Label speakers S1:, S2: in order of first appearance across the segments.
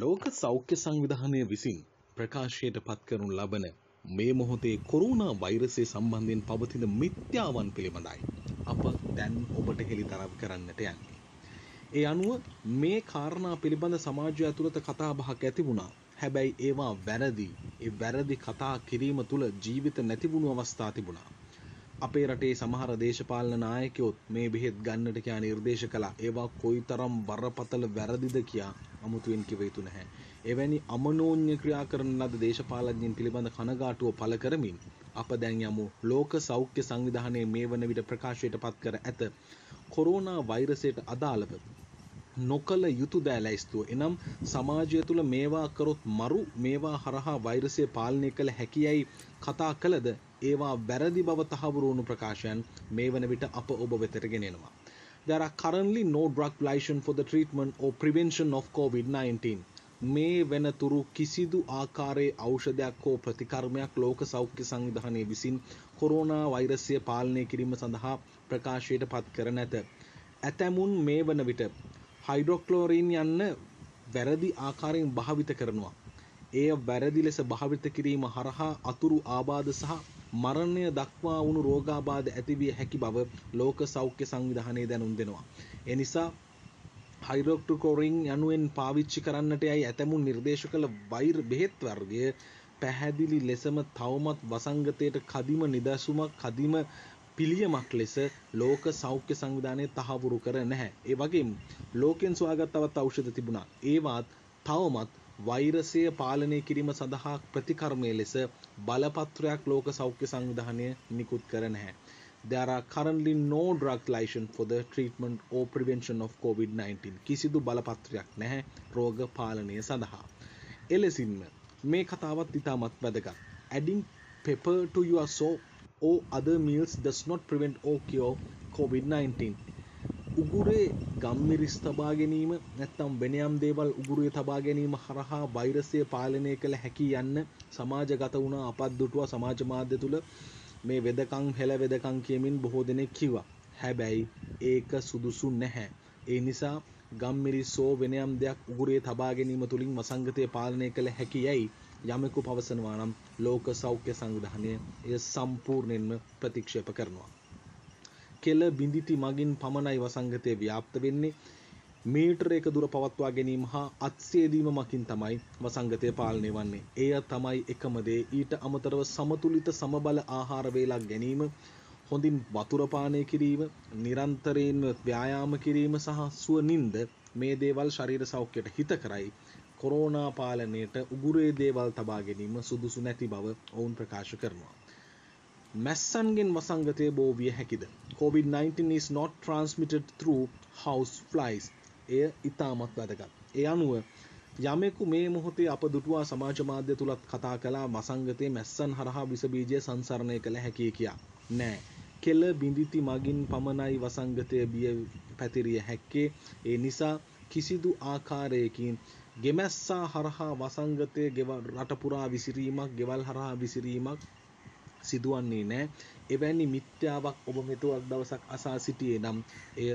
S1: ලෝක සෞඛ්‍ය සංවිධානය විසින් ප්‍රකාශයට පත් කරනු ලබන මේ මොහොතේ කොරුණා වෛරසය සම්බන්ධයෙන් පවතින මිත්‍යාවන් පිළිබඳයි අප දැන් ඔබට හෙළිදරව් කරන්නට යන්නේ. ඒ අනුව මේ කාරණා පිළිබඳ සමාජය ඇතුළත කතා බහක් ඇති වුණා. හැබැයි ඒවා වැරදි. ඒ වැරදි කතා කිරීම තුළ ජීවිත නැතිවුණු අවස්ථා තිබුණා. අපේ රටේ සමහර දේශපාලන නායකයොත් මේ බෙහෙත් ගන්නට කියා නිර්දේශ කළා. ඒවා කොයිතරම් බරපතල වැරදිද කියා අමුතුවෙන් කිව යුතු නැහැ. එවැනි අමනෝන්‍ය ක්‍රියා කරන ලද දේශපාලඥයින් පිළිබඳ කනගාටුව පළ කරමින් අප දැන් යමු ලෝක සෞඛ්‍ය සංවිධානයේ මේ වන විට ප්‍රකාශයට පත් කර ඇත. කොරෝනා වෛරසයට අදාළව නොකළ යුතු දෑ ලැයිස්තුව. එනම් සමාජය තුළ මේවා කරොත් මරු මේවා හරහා වෛරසය පාලනය කළ හැකියයි කතා කළද ඒවා වැරදි බව තහවුරු වුණු ප්‍රකාශයන් මේ වන විට අප ඔබ වෙතට ගෙනෙනවා. There are currently no drug license for the treatment or prevention of COVID-19. මේ වෙනතුරු කිසිදු ආකාරයේ ඖෂධයක් හෝ ප්‍රතිකර්මයක් ලෝක සෞඛ්‍ය සංවිධානය විසින් කොරෝනා වෛරසය පාලනය කිරීම සඳහා ප්‍රකාශයට පත් කර නැත. ඇතැමුන් මේ වන විට හයිඩ්‍රොක්ලෝරීන් යන්න වැරදි ආකාරයෙන් භාවිත කරනවා. එය වැරදි ලෙස භාවිත කිරීම හරහා අතුරු ආබාධ සහ මරණය දක්වා වුණු රෝගාබාධ ඇතිවිය හැකි බව ලෝක සෞඛ්‍ය සංවිධානය දැනුම් දෙනවා. එනිසා හයිඩ්‍රොක්ටෝරින් යනුවෙන් පාවිච්චි කරන්නට යයි ඇතැමුන් නිර්දේශ කළ වෛර් බෙහෙත් වර්ගය පැහැදිලි ලෙසම තවමත් වසංගතයට කදිම නිදසුමක් කදිම පිළියමක් ලෙස ලෝක සෞඛ්‍ය සංවිධානය තහවුරු කර නැහැ. ඒ වගේම ලෝකෙන් සොයාගත් තවත් ඖෂධ තිබුණා. ඒවත් තවමත් වෛරසය පාලනය කිරීම සඳහා ප්‍රතිකර්මය ලෙස බලපත්‍රයක් ලෝක සෞඛ්‍ය සංවිධානය නිකුත් කර නැහැ. There are currently no drug license for the treatment or prevention of COVID-19. කිසිදු බලපත්‍රයක් නැහැ රෝග පාලනය සඳහා. එලෙසින්ම මේ කතාවත් ඉතාමත් වැදගත්. Adding pepper to your soap or other meals does not prevent or cure COVID-19. උගුරේ ගම්මිරිස් තබා ගැනීම නැත්තම් වෙනයම් දේවල් උගුරේ තබා ගැනීම හරහා වෛරසය පාලනය කළ හැකි යන්න සමාජගත වුණ අපත් දුටුව සමාජ මාධ්‍ය තුළ මේ වෙදකං හෙළ වෙදකං කියමින් බොහෝ දෙනෙක් කිව්වා. හැබැයි ඒක සුදුසු නැහැ. ඒ නිසා ගම්මිරිස්සෝ වෙනයම් දෙයක් උගුරේ තබා ගැනීම තුළින් වසංගතය පාලනය කළ හැකි යැයි යමෙකු පවසනවා නම් ලෝක සෞඛ්‍ය සංවිධානය එය සම්පූර්ණයෙන්ම ප්‍රතික්ෂේප කරනවා. කෙල බිඳිති මගින් පමණයි වසංගතය ව්‍යාප්ත වෙන්නේ මීටර එක දුර පවත්වා ගැනීම හා අත්සේදීම මකින් තමයි වසංගතය පාලනය වන්නේ. එය තමයි එකම දේ ඊට අමතරව සමතුලිත සමබල ආහාර වේලක් ගැනීම හොඳින් වතුර පානය කිරීම, නිරන්තරයෙන්ම ව්‍යායාම කිරීම සහ සුව නිින්ද මේ දේවල් ශරීර සෞඛ්‍යයට හිත කරයි. කොරෝනා පාලනයට උගුරේ දේවල් තබා ගැනීම සුදුසු නැති බව ඔවුන් ප්‍රකාශ කරනවා. මැස්සන්ගෙන් වසංගතය බෝ විය හැකිද. COVID-19 is not transmitted through house flies. එය ඉතාමත් වැදගත්. ඒ අනුව යමෙකු මේ මොහොතේ අප දුටුවා සමාජ මාධ්‍ය තුලත් කතා කළා මසංගතයේ මැස්සන් හරහා විස බීජය සංසරණය කළ හැකිය කියා. නෑ. කෙල බිඳිති මගින් පමණයි වසංගතය බිය පැතිරිය හැක්කේ. ඒ නිසා කිසිදු ආකාරයකින් ගෙමැස්සා හරහා වසංගතය රට පුරා විසිරීමක්, ගෙවල් හරහා විසිරීමක් සිදුවන්නේ නැහැ. එවැනි මිත්‍යාවක් ඔබ මෙතුවක් දවසක් අසා සිටියේ නම් එය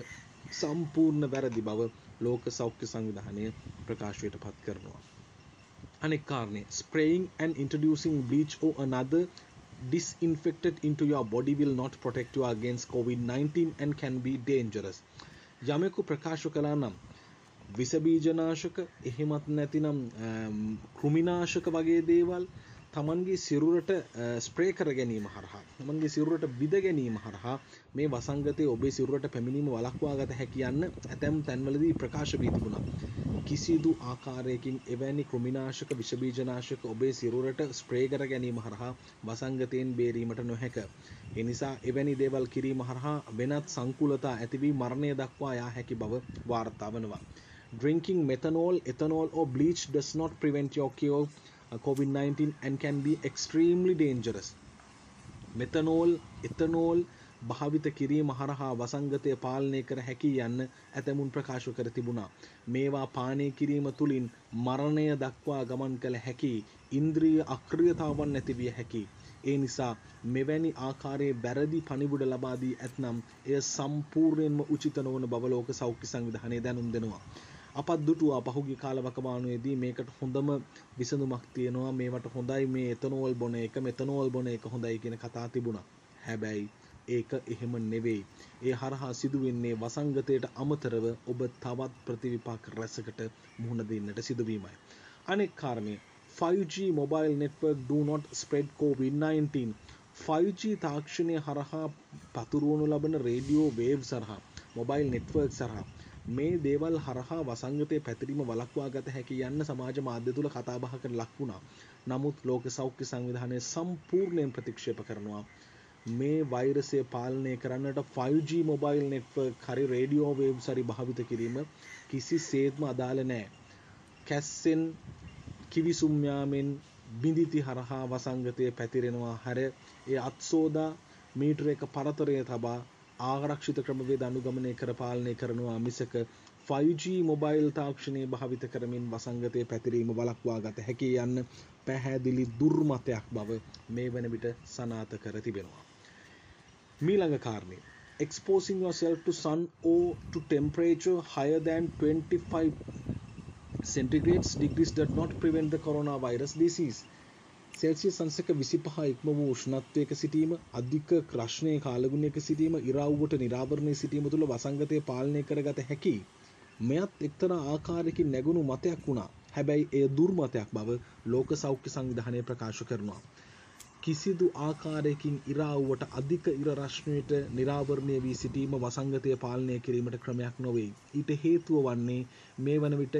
S1: සම්පූර්ණ වැරදි බව ලෝක සෞඛ්‍ය සංවිධානය ප්‍රකාශයට පත් කරනවා. අනෙක් කාරණය spraying and introducing bleach or another disinfectant into your body will not protect you against COVID-19 and can be dangerous. යමෙකු ප්‍රකාශ කළා නම් විස බීජනාශක එහෙමත් නැතිනම් කෘමිනාශක වගේ දේවල් තමන්ගේ සිරුරට ස්ප්‍රේ කර ගැනීම හරහා තමන්ගේ සිරුරට විද ගැනීම හරහා මේ වසංගතය ඔබේ සිරුරට පැමිණීම වළක්වා ගත හැකි යන්න ඇතැම් තැන්වලදී ප්‍රකාශ වී තිබුණා. කිසිදු ආකාරයකින් එවැනි කෘමිනාශක විෂබීජනාශක ඔබේ සිරුරට ස්ප්‍රේ කර ගැනීම හරහා වසංගතයෙන් බේරීමට නොහැක. ඒ නිසා එවැනි දේවල් කිරීම හරහා වෙනත් සංකූලතා ඇති වී මරණය දක්වා යා හැකි බව වාර්තා වනවා. Drinking methanol, ethanol or bleach does not prevent your cure uh, COVID-19 and can be extremely dangerous. මෙතනෝල් ethanol භාවිත කිරීම හරහා වසංගතය පාලනය කර හැකි යන්න ඇතැමුන් ප්‍රකාශ කර තිබුණා. මේවා පානය කිරීම තුළින් මරණය දක්වා ගමන් කළ හැකි ඉන්ද්‍රිය අක්‍රියතාවන් නැතිවිය හැකි. ඒ නිසා මෙවැනි ආකාරයේ බැරදි පණිබුඩ ලබාදී ඇත්නම් එය සම්පූර්ණයෙන්ම උචිත නොවන බව ලෝක සෞඛ්‍ය සංවිධානය දැනුම් දෙනවා. අපත් දුටුවා පහුගිය කාලවකවානුවේදී මේකට හොඳම විසඳුමක් තියෙනවා මේවට හොඳයි මේ එතනෝල් බොන එක මෙතනෝල් බොන එක හොඳයි කියන කතා තිබුණා. හැබැයි ඒක එහෙම නෙවෙයි. ඒ හරහා සිදුවෙන්නේ වසංගතයට අමතරව ඔබ තවත් ප්‍රතිවිපාක රැසකට මුහුණ දෙන්නට සිදුවීමයි. අනෙක් කාරණය 5G mobile network do not spread COVID-19 5G තාක්ෂණය හරහා පතුරුවනු ලබන රේඩියෝ වේව් සරහා මොබයිල් නෙට්වර්ක් සරහා මේ දේවල් හරහා වසංගතය පැතිරීම වලක්වා ගත හැකි යන්න සමාජ මාධ්‍ය තුළ කතාබහකට ලක් වුණා. නමුත් ලෝක සෞඛ්‍ය සංවිධානය සම්පූර්ණයෙන් ප්‍රතික්ෂේප කරනවා. මේ වෛරසය පාලනය කරන්නට 5G මොබයිල් නෙට්වර්ක් හරි රේඩියෝ වේව් සරි භාවිත කිරීම කිසි සේත්ම අදාළ නෑ. කැස්සෙන් කිවිසුම්යාමෙන් බිඳිති හරහා වසංගතය පැතිරෙනවා හැර ඒ අත්සෝදා මීටර එක පරතරය තබා ආරක්ෂිත ක්‍රමවේද අනුගමනය කර පාලනය කරනවා මිසක 5G මොබයිල් තාක්ෂණය භාවිත කරමින් වසංගතය පැතිරීම වලක්වා ගත හැකි යන්න පැහැදිලි දුර්මතයක් බව මේ වන විට සනාත කර තිබෙනවා. මීළඟ කාරණය exposing yourself to sun or to temperature higher than 25 centigrades degrees does not prevent the coronavirus disease Celsius අංශක 25 ඉක්ම වූ උෂ්ණත්වයක සිටීම අධික ක්‍රශ්නයේ කාලගුණයක සිටීම ඉරාව්වට නිරාවරණය සිටීම තුළ වසංගතය පාලනය කරගත හැකි මෙයත් එක්තරා ආකාරයකින් නැගුණු මතයක් වුණා. හැබැයි එය දුර්මතයක් බව ලෝක සෞඛ්‍ය සංවිධානය ප්‍රකාශ කරනවා කිසිදු ආකාරයකින් ඉරාව්වට අධික ඉර රශ්මියට නිරාවරණය වී සිටීම වසංගතය පාලනය කිරීමට ක්‍රමයක් නොවේ. ඊට හේතුව වන්නේ මේ වන විට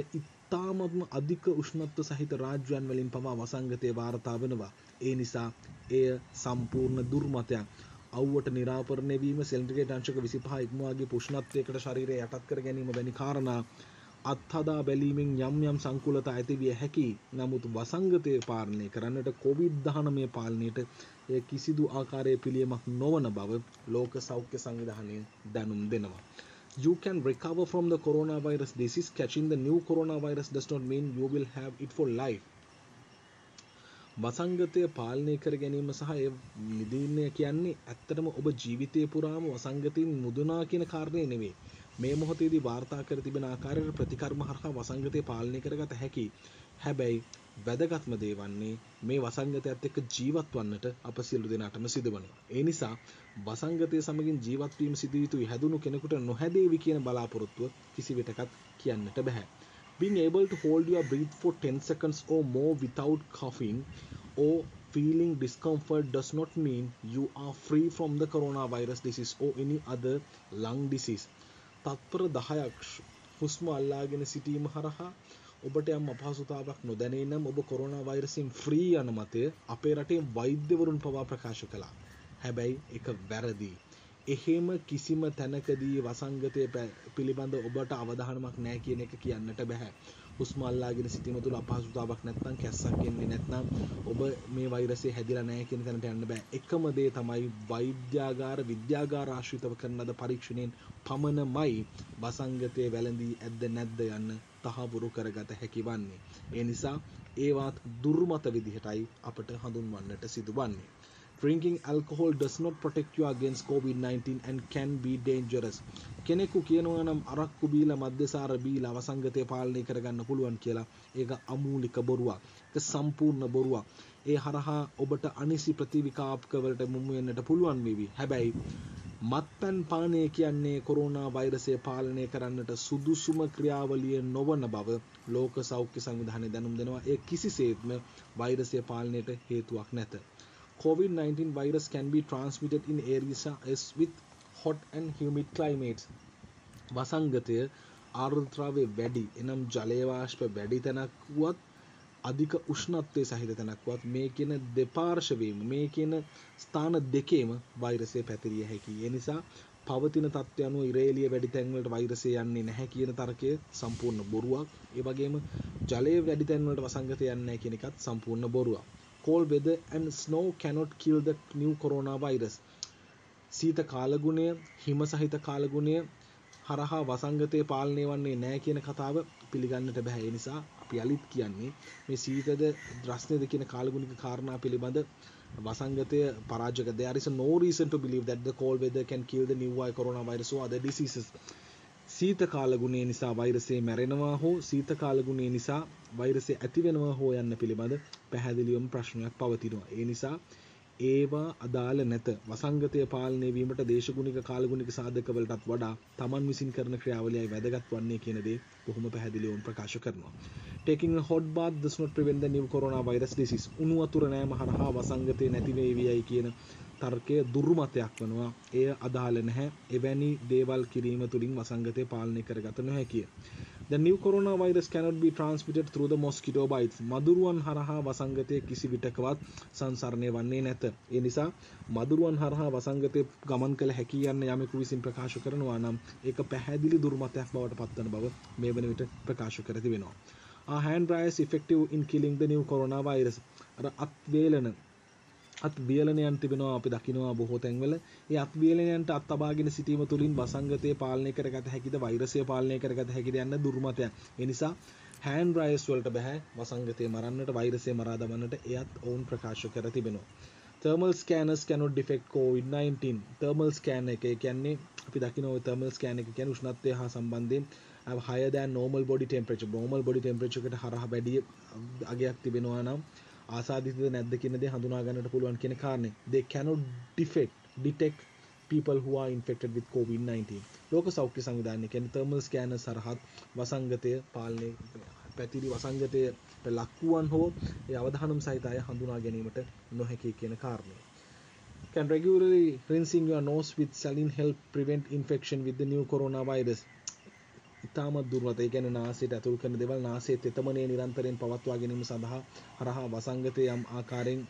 S1: ඉතාමත්ම අධික උෂ්ණත්ව සහිත රාජ්‍යයන් වලින් පවා වසංගතය වාර්තා වෙනවා. ඒ නිසා එය සම්පූර්ණ දුර්මතයක්. අව්වට නිරාපරණය වීම සෙන්ටිග්‍රේඩ් අංශක 25 ඉක්මවාගේ පුෂ්ණත්වයකට ශරීරය යටත් කර ගැනීම වැනි කාරණා අත්හදා බැලීමෙන් යම් යම් සංකුලතා ඇති විය හැකි. නමුත් වසංගතය පාලනය කරන්නට COVID-19 පාලනයට එය කිසිදු ආකාරයේ පිළියමක් නොවන බව ලෝක සෞඛ්‍ය සංවිධානය දැනුම් දෙනවා. You can recover from the coronavirus disease. Catching the new coronavirus does not mean you will have it for life. වසංගතය පාලනය කර ගැනීම සහ එය නිදීනය කියන්නේ ඇත්තටම ඔබ ජීවිතය පුරාම වසංගතයෙන් මුදුනා කියන කාරණය නෙවෙයි මේ මොහොතේදී වාර්තා කර තිබෙන ආකාරයට ප්‍රතිකර්ම හරහා වසංගතය පාලනය කරගත හැකි හැබැයි වැදගත්ම දේ වන්නේ මේ වසංගතයත් එක්ක ජීවත් වන්නට අප සියලු දෙනාටම සිදුවනවා. ඒ නිසා වසංගතය සමගින් ජීවත් වීම සිදු යුතුයි හැදුණු කෙනෙකුට නොහැදේවි කියන බලාපොරොත්තුව කිසිවිටකත් කියන්නට බෑ. Being able to hold your breath for 10 seconds or more without coughing or feeling discomfort does not mean you are free from the coronavirus disease or any other lung disease. තත්පර 10ක් හුස්ම අල්ලාගෙන සිටීම හරහා ඔබට යම් අපහසුතාවක් නොදැනේ නම් ඔබ කොරෝනා වෛරසින් ෆ්‍රී යන මතය අපේ රටේ වෛද්‍යවරුන් පවා ප්‍රකාශ කළා. හැබැයි එක වැරදි. එහෙම කිසිම තැනකදී වසංගතය පිළිබඳ ඔබට අවධානමක් නැහැ කියන එක කියන්නට බෑ. හුස්ම අල්ලාගෙන සිටීම තුළ අපහසුතාවක් නැත්නම් කැස්සක් එන්නේ නැත්නම් ඔබ මේ වෛරසය හැදිලා නැහැ කියන තැනට යන්න බෑ. එකම දේ තමයි වෛද්‍යාගාර විද්‍යාගාර ආශ්‍රිතව කරන ලද පරීක්ෂණයෙන් පමණමයි වසංගතය වැළඳී ඇද්ද නැද්ද යන්න තහවුරු කරගත හැකි වන්නේ. ඒ නිසා ඒවාත් දුර්මත විදිහටයි අපට හඳුන්වන්නට සිදුවන්නේ. Drinking alcohol does not protect you against COVID-19 and can be dangerous. කෙනෙකු කියනවා නම් අරක්කු බීලා මද්යසාර බීලා අවසංගතය පාලනය කරගන්න පුළුවන් කියලා ඒක අමූලික බොරුවක්. ඒක සම්පූර්ණ බොරුවක්. ඒ හරහා ඔබට අනිසි ප්‍රතිවිකාපකවලට මුමු වෙන්නට පුළුවන් වෙවි. හැබැයි මත්පැන් පානය කියන්නේ කොරෝනා වෛරසය පාලනය කරන්නට සුදුසුම ක්‍රියාවලිය නොවන බව ලෝක සෞඛ්‍ය සංවිධානය දැනුම් දෙනවා ඒ කිසිසේත්ම වෛරසය පාලනයට හේතුවක් නැත. COVID-19 virus can be transmitted in areas with hot and humid climates. වසංගතය ආර්ද්‍රතාවය වැඩි එනම් ජලයවාශ්ප වැඩි තැනක් වුවත් අධික උෂ්ණත්වය සහිත තැනක්වත් මේ කියන දෙපාර්ශවීම මේ කියන ස්ථාන දෙකේම වෛරසය පැතිරිය හැකි. ඒ නිසා පවතින තත්ත්වය අනුව ඉරේලිය වැඩි තැන්වලට වෛරසය යන්නේ නැහැ කියන තර්කය සම්පූර්ණ බොරුවක්. ඒ වගේම ජලයේ වැඩි තැන්වලට වසංගතය යන්නේ නැහැ කියන එකත් සම්පූර්ණ බොරුවක්. cold weather and snow cannot kill the new coronavirus. සීත කාලගුණය, හිම සහිත කාලගුණය හරහා වසංගතය පාලනය වන්නේ නැහැ කියන කතාව පිළිගන්නට බෑ. ඒ නිසා අපි අලිත් කියන්නේ මේ සීතද රස්නේද කියන කාලගුණික කාරණා පිළිබඳ වසංගතය පරාජක there is no reason to believe that the cold weather can kill the new coronavirus or other diseases සීත කාලගුණය නිසා වෛරසය මැරෙනවා හෝ සීත කාලගුණය නිසා වෛරසය ඇතිවෙනවා හෝ යන්න පිළිබඳ පැහැදිලිවම ප්‍රශ්නයක් පවතිනවා. ඒ නිසා ඒවා අදාළ නැත වසංගතය පාලනය වීමට දේශගුණික කාලගුණික සාධකවලටත් වඩා තමන් විසින් කරන ක්‍රියාවලියයි වැදගත් වන්නේ කියන දේ බොහොම පැහැදිලිවම ප්‍රකාශ කරනවා. Taking a hot bath does not prevent the new coronavirus disease. උණු වතුර නෑම හරහා වසංගතය නැති වේවියයි කියන තර්කය දුර්මතයක් වනවා. එය අදාළ නැහැ. එවැනි දේවල් කිරීම තුළින් වසංගතය පාලනය කරගත නොහැකිය. The new coronavirus cannot be transmitted through the mosquito bites. මදුරුවන් හරහා වසංගතය කිසි විටකවත් සංසරණය වන්නේ නැත. ඒ නිසා මදුරුවන් හරහා වසංගතය ගමන් කළ හැකි යන්න යමෙකු විසින් ප්‍රකාශ කරනවා නම් ඒක පැහැදිලි දුර්මතයක් බවට පත්වන බව මේ වන විට ප්‍රකාශ කර තිබෙනවා. Are hand dryers effective in killing the new coronavirus? අර අත් වේලන අත් වියලනයන් තිබෙනවා අපි දකිනවා බොහෝ තැන්වල. ඒ අත් වියලනයන්ට අත් තබාගෙන සිටීම තුළින් වසංගතය පාලනය කරගත හැකිද? වෛරසය පාලනය කරගත හැකිද යන්න දුර්මතයක්. ඒ නිසා හෑන් රයිස් වලට බෑ වසංගතය මරන්නට වෛරසය මරා දමන්නට එයත් ඔවුන් ප්‍රකාශ කර තිබෙනවා. Thermal scanners cannot detect covid-19 thermal scan එක කියන්නේ අපි දකිනවා thermal scan එක කියන්නේ උෂ්ණත්වය හා සම්බන්ධයෙන් higher than normal body temperature. normal body temperature එකට හරහා වැඩි අගයක් තිබෙනවා නම් ආසාදිතද නැද්ද කියන දේ හඳුනා ගන්නට පුළුවන් කියන කාරණේ. they cannot defect detect people who are infected with COVID-19. ලෝක සෞඛ්‍ය සංවිධානය කියන්නේ thermal scanner සරහත් වසංගතය පාලනය පැතිරි වසංගතයට ලක්වුවන් හෝ ඒ අවධානම් සහිත අය හඳුනා ගැනීමට නොහැකි කියන කාරණය. Can regularly rinsing your nose with saline help prevent infection with the new coronavirus? ඉතාමත් දුර්වලත ඒ කියන්නේ නාසයට ඇතුල් කරන දේවල් නාසයේ තෙතමනය නිරන්තරයෙන් පවත්වා ගැනීම සඳහා හරහා වසංගතය යම් ආකාරයෙන්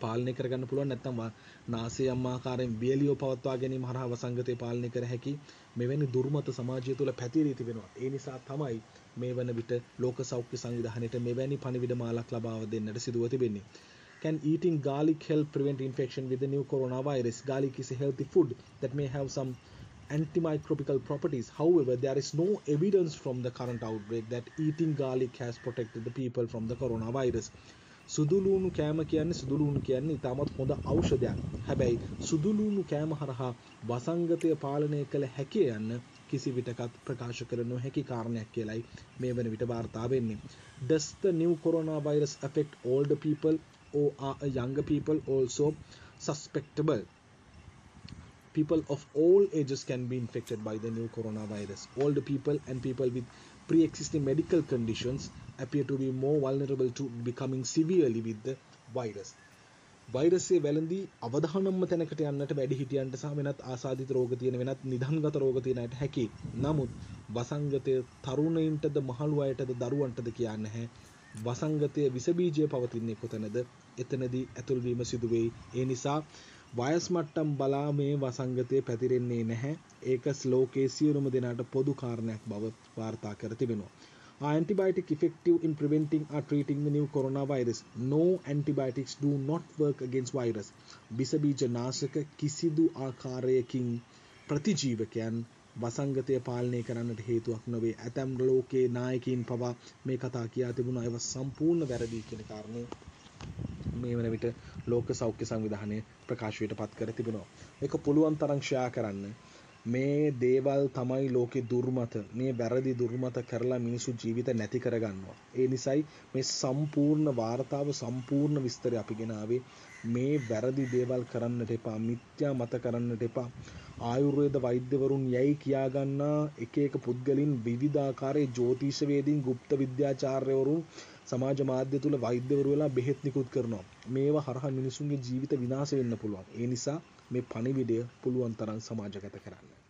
S1: පාලනය කරගන්න පුළුවන් නැත්නම් නාසය යම් ආකාරයෙන් වියලියෝ පවත්වා ගැනීම හරහා වසංගතය පාලනය කර හැකි මෙවැනි දුර්මත සමාජය තුළ පැතිරී තිබෙනවා. ඒ නිසා තමයි මේ වන විට ලෝක සෞඛ්‍ය සංවිධානයට මෙවැනි පණිවිඩ මාලක් ලබා දෙන්නට සිදුව තිබෙන්නේ. Can eating garlic help prevent infection with the new coronavirus? Garlic is a healthy food that may have some antimicrobial properties. However, there is no evidence from the current outbreak that eating garlic has protected the people from the coronavirus. සුදුලූණු කෑම කියන්නේ සුදුලූණු කියන්නේ ඉතාමත් හොඳ ඖෂධයක්. හැබැයි සුදුලූණු කෑම හරහා වසංගතය පාලනය කළ හැකිය යන්න කිසි විටකත් ප්‍රකාශ කර නොහැකි කාරණයක් කියලයි මේ වන විට වාර්තා වෙන්නේ. Does the new coronavirus affect older people or are younger people also suspectable? People of all ages can be infected by the new coronavirus. Older people and people with pre-existing medical conditions appear to be more vulnerable to becoming severely with the virus. වෛරසය වැළඳී අවධානම්ම තැනකට යන්නට වැඩි හිටියන්ට සහ වෙනත් ආසාදිත රෝග තියෙන වෙනත් නිධන්ගත රෝග තියෙන අයට හැකි. නමුත් වසංගතය තරුණයින්ටද මහලු අයටද දරුවන්ටද කියන්න නැහැ. වසංගතය විස බීජය පවතින්නේ කොතැනද? එතනදී ඇතුල්වීම සිදු වෙයි. ඒ නිසා වයස් මට්ටම් බලා මේ වසංගතය පැතිරෙන්නේ නැහැ. ඒක ලෝකයේ සියලුම දෙනාට පොදු කාරණයක් බව වාර්තා කර තිබෙනවා. Are antibiotic effective in preventing or treating the new coronavirus? No antibiotics do not work against virus. විස බීජ නාශක කිසිදු ආකාරයකින් ප්‍රතිජීවකයන් වසංගතය පාලනය කරන්නට හේතුවක් නොවේ. ඇතැම් ලෝකයේ නායකයින් පවා මේ කතා කියා තිබුණා ඒවා සම්පූර්ණ වැරදි කියන කාරණය මේ වන විට ලෝක සෞඛ්‍ය සංවිධානය ප්‍රකාශයට පත් කර තිබෙනවා. ඒක පුළුවන් තරම් ෂෙයා කරන්න. මේ දේවල් තමයි ලෝකෙ දුර්මත මේ වැරදි දුර්මත කරලා මිනිසු ජීවිත නැති කරගන්නවා. ඒ නිසයි මේ සම්පූර්ණ වාර්තාව සම්පූර්ණ විස්තරය අපි ගෙනාවේ මේ වැරදි දේවල් කරන්නට එපා මිත්‍යා මත කරන්නට එපා ආයුර්වේද වෛද්‍යවරුන් යැයි කියාගන්නා එක එක පුද්ගලින් විවිධාකාරයේ ජ්‍යෝතිෂවේදීන් ගුප්ත විද්‍යාචාර්යවරුන් සමාජ මාධ්‍ය තුළ වෛද්‍යවරු වෙලා බෙහෙත් නිකුත් කරනවා. මේවා හරහා මිනිසුන්ගේ ජීවිත විනාශ වෙන්න පුළුවන්. ඒ නිසා මේ පණිවිඩය පුළුවන් තරම් සමාජගත කරන්න.